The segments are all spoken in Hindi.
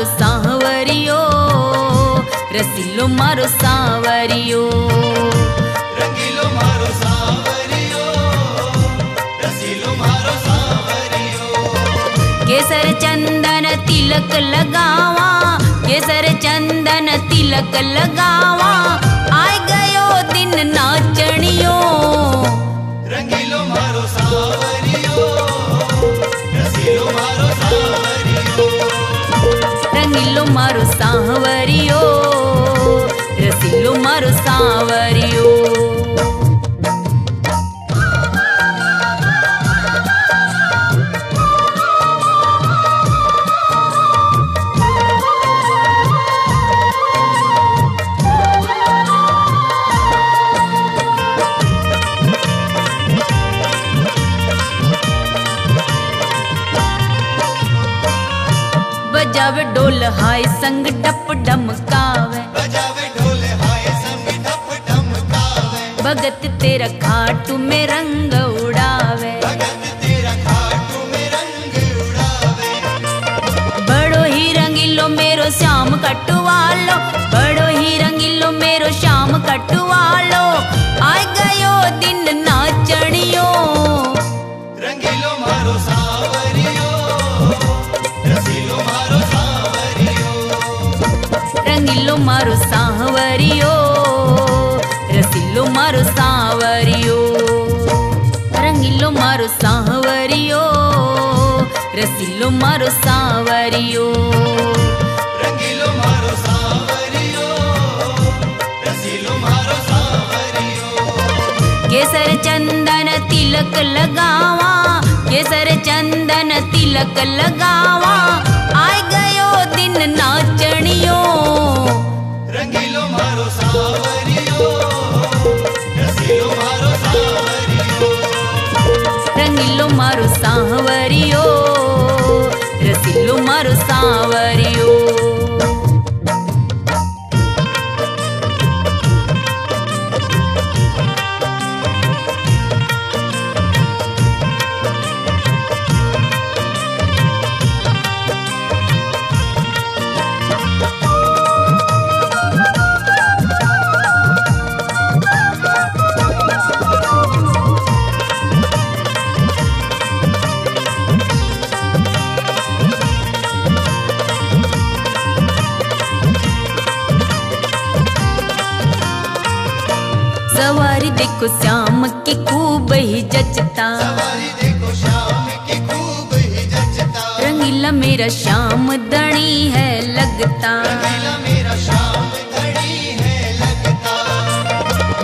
મારો સાવરિયો રસીલો મારો સાવરિયો રંગીલો મારો સાવરિયો રસીલો મારો સાવરિયો કેસર ચંદન તિલક લગાવા કેસર ચંદન તિલક લગાવા આઈ ગયો દિન નાચણિયો રંગીલો મારો સાવરિયો बजावे ढोल हाय, संग डप डमकावे बजावे ढोल हाय संग ठप ठमकावे भगत तेरा खाटू में रंग उड़ावे भगत तेरा खाटू में रंग उड़ावे। बड़ो ही रंगीलो मेरो श्याम कटवालो, बड़ो ही रंगीलो मेरो श्याम कटवालो। मारो सावरियो रसीलो मारो सावरियो रंगीलो मारो सावरियो रसीलो मारो सावरियो। केसर चंदन तिलक लगावा केसर चंदन तिलक लगावा आय गयो दिन नाचणियो रंगीलो मारो सावरियो रसीलो मारो सावरियो। देखो श्याम की खूब ही जचता। रंगीला मेरा श्याम दणी है लगता रंगीला मेरा शाम घड़ी है लगता।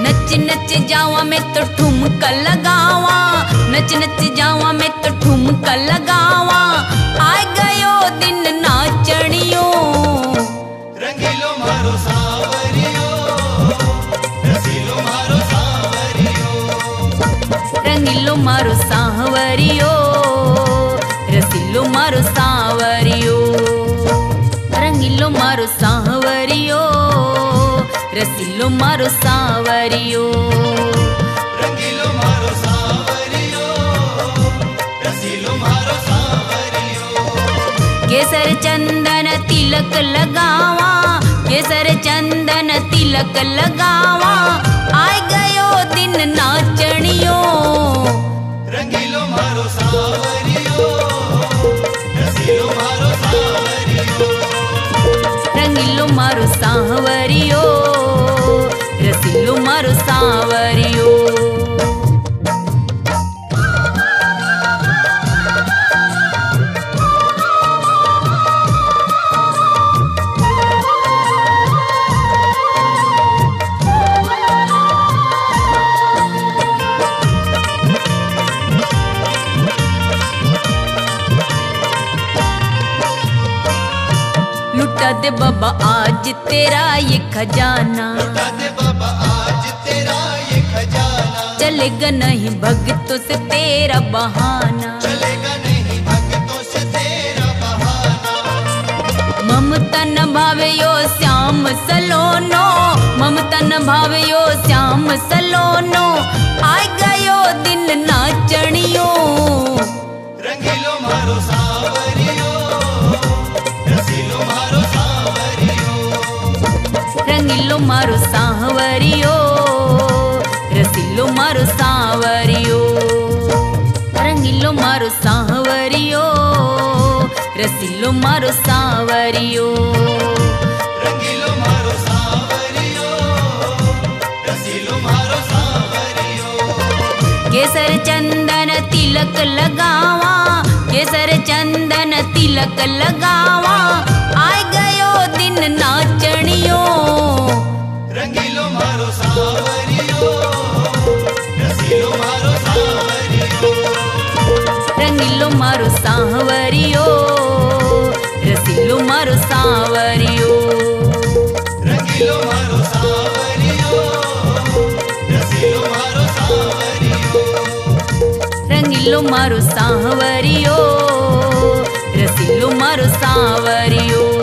नच नच जावा मैं तो ठुमका लगावा। नच नच जावा मैं तो ठुमका लगावा। रंगीलो मारो सावरियो रसीलो मारो सावरियो रंगीलो मारो सावरियो रसीलो मारो सावरियो रंगीलो मारो सावरियो रसीलो मारो सावरियो। केसर चंदन तिलक लगावा केसर चंदन तिलक लगावा गयो दिन नाचणियो रंगीलो मारो सावरियो। रसीलो मारो सावरियो। रंगीलो मारो सावरियो। रसीलो मारो सावरियो। लुटा दे बाबा, आज तेरा ये खजाना। लुटा दे बाबा आज तेरा ये खजाना चलेगा नहीं भक्तों से तेरा बहाना। चलेगा नहीं भक्तों से तेरा बहाना ममता न भावे यो श्याम सलोनो, ममता न भावे यो श्याम सलोनो। आय गयो दिन नाचणियो मारो सांवरियो रसीलो मारो सांवरियो रंगीलो मारो सांवरियो रसीलो मारो सांवरियो। केसर चंदन तिलक लगावा केसर चंदन तिलक लगावा आय गयो दिन मारो सांवरियो रसीलो मारो सांवरियो। रंगीलो मारो सावरियो रसीलो मारो सावरियो। रंगीलो मारो सांवरियो रसीलो मारो सांवरियो।